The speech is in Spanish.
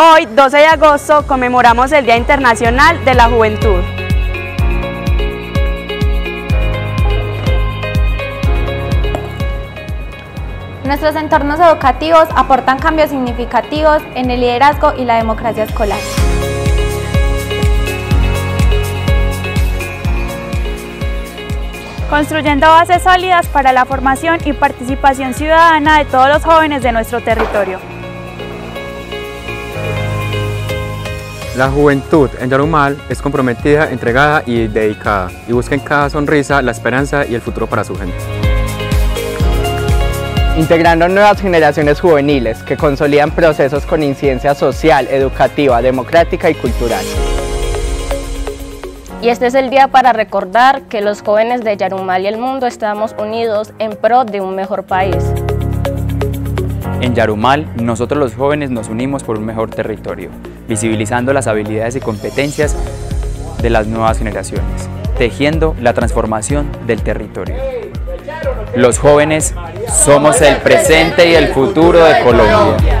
Hoy, 12 de agosto, conmemoramos el Día Internacional de la Juventud. Nuestros entornos educativos aportan cambios significativos en el liderazgo y la democracia escolar. construyendo bases sólidas para la formación y participación ciudadana de todos los jóvenes de nuestro territorio. La juventud en Yarumal es comprometida, entregada y dedicada y busca en cada sonrisa la esperanza y el futuro para su gente. Integrando nuevas generaciones juveniles que consolidan procesos con incidencia social, educativa, democrática y cultural. Y este es el día para recordar que los jóvenes de Yarumal y el mundo estamos unidos en pro de un mejor país. En Yarumal, nosotros los jóvenes nos unimos por un mejor territorio, visibilizando las habilidades y competencias de las nuevas generaciones, tejiendo la transformación del territorio. Los jóvenes somos el presente y el futuro de Colombia.